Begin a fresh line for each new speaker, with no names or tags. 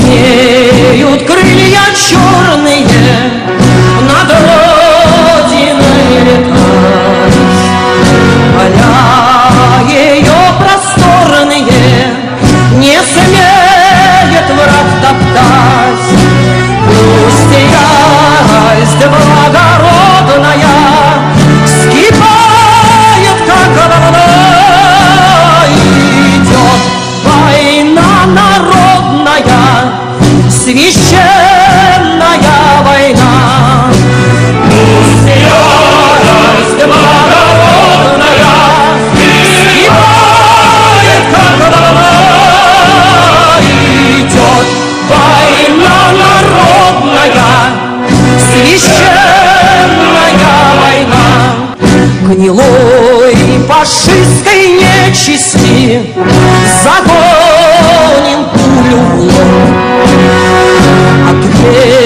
Смеют крылья черные Над родиной летать. Поля ее просторные Не смеет враг топтать. гнилой фашистской нечисти Загоним пулю в лоб. Ответ